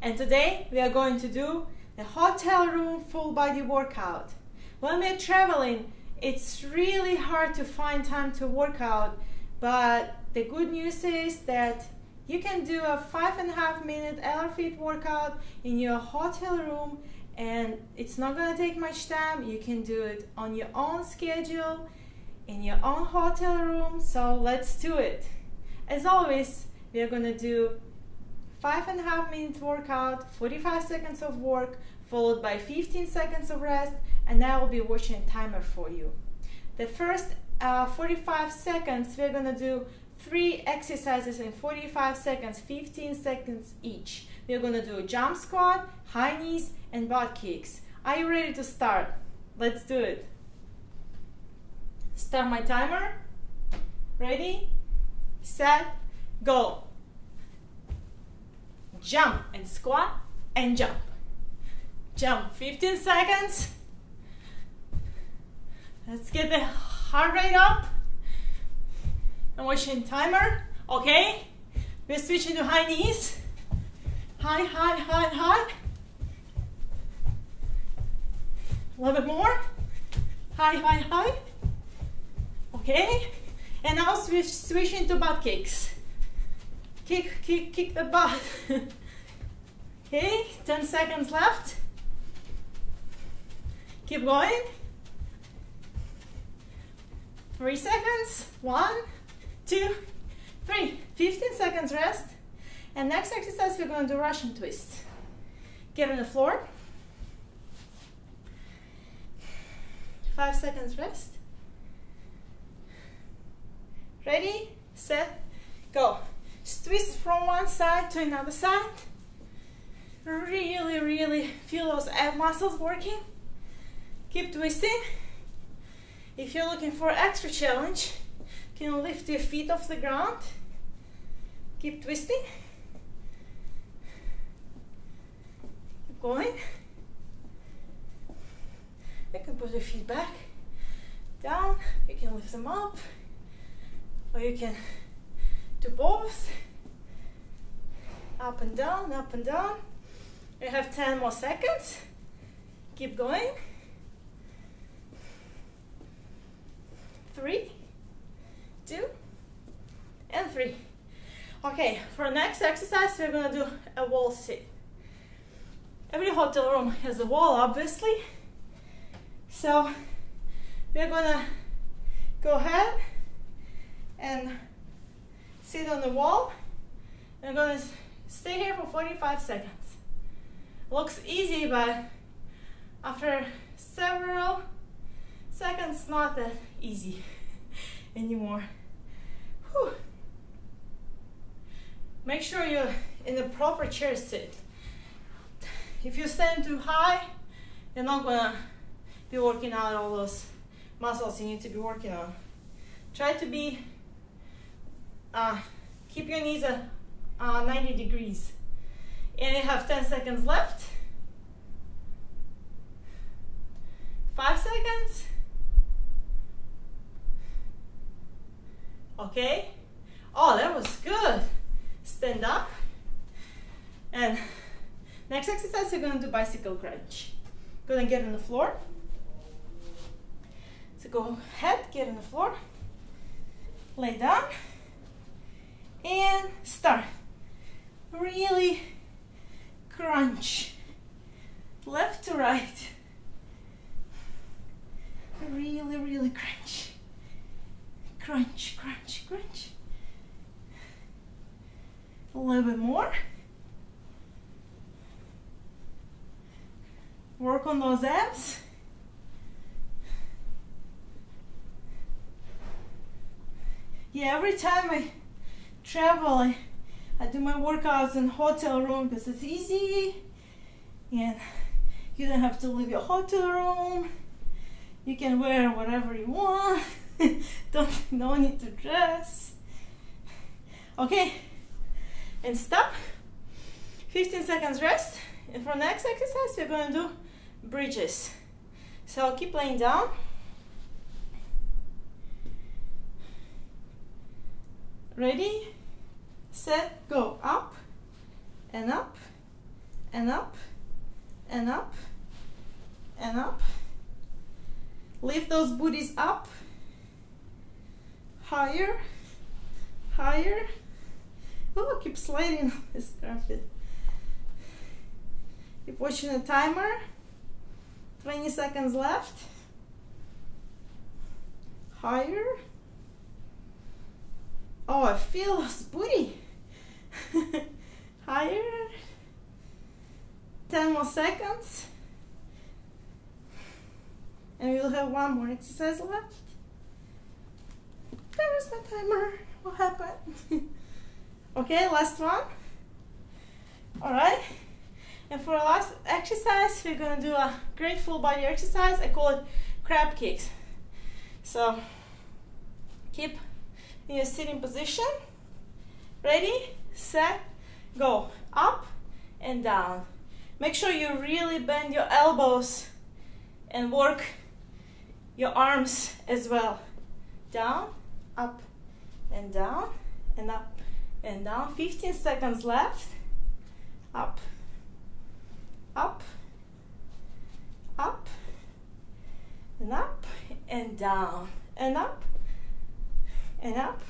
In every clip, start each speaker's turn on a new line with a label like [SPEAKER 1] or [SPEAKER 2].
[SPEAKER 1] and today we are going to do the hotel room full body workout. When we're traveling, it's really hard to find time to work out, but the good news is that you can do a five and a half minute LRFit workout in your hotel room and it's not gonna take much time. You can do it on your own schedule, in your own hotel room, so let's do it. As always, we are gonna do five and a half minutes workout, 45 seconds of work, followed by 15 seconds of rest, and I will be watching a timer for you. The first uh, 45 seconds, we're gonna do three exercises in 45 seconds, 15 seconds each. We're gonna do jump squat, high knees, and butt kicks. Are you ready to start? Let's do it. Start my timer. Ready, set, go jump and squat and jump. Jump 15 seconds. Let's get the heart rate up. I'm watching timer, okay? We're switching to high knees. High, high, high, high. A little bit more. High, high, high. Okay? And now switch, switch into butt kicks. Kick, kick, kick the butt. okay, 10 seconds left. Keep going. Three seconds. One, two, three. 15 seconds rest. And next exercise, we're going to do Russian twist. Get on the floor. Five seconds rest. Ready, set, go twist from one side to another side. Really, really feel those ab muscles working. Keep twisting. If you're looking for extra challenge, you can lift your feet off the ground. Keep twisting. Keep going. You can put your feet back, down. You can lift them up, or you can to both. Up and down, up and down. We have 10 more seconds. Keep going. Three, two, and three. Okay, for next exercise, we're gonna do a wall sit. Every hotel room has a wall, obviously. So we're gonna go ahead and sit on the wall. I'm gonna stay here for 45 seconds. Looks easy, but after several seconds, not that easy anymore. Whew. Make sure you're in the proper chair sit. If you stand too high, you're not gonna be working out all those muscles you need to be working on. Try to be uh, keep your knees at uh, 90 degrees. And you have 10 seconds left. Five seconds. Okay. Oh, that was good. Stand up. And next exercise, we're gonna do bicycle crunch. Gonna get on the floor. So go ahead, get on the floor. Lay down and start. Really crunch. Left to right. Really, really crunch. Crunch, crunch, crunch. A little bit more. Work on those abs. Yeah, every time I travel. I, do my workouts in hotel room because it's easy and you don't have to leave your hotel room. You can wear whatever you want. don't no need to dress. Okay, and stop. 15 seconds rest. And for next exercise, we're going to do bridges. So I'll keep laying down. Ready? Set, go up and up and up and up and up. Lift those booties up. Higher, higher. Oh, keep sliding on this carpet. Keep watching the timer. 20 seconds left. Higher. Oh, I feel this booty. Higher. 10 more seconds. And we'll have one more exercise left. There's my timer. What happened? okay, last one. Alright. And for our last exercise, we're gonna do a great full body exercise. I call it crab kicks. So keep in your sitting position. Ready, set, go. Up and down. Make sure you really bend your elbows and work your arms as well. Down, up, and down, and up, and down. 15 seconds left. Up, up, up, and up, and down, and up, and up.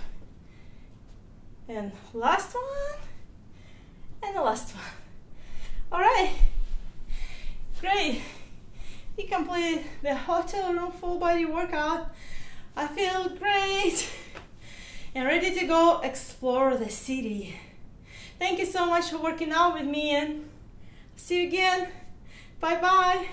[SPEAKER 1] And last one, and the last one. All right, great. You completed the hotel room full body workout. I feel great and ready to go explore the city. Thank you so much for working out with me and see you again. Bye bye.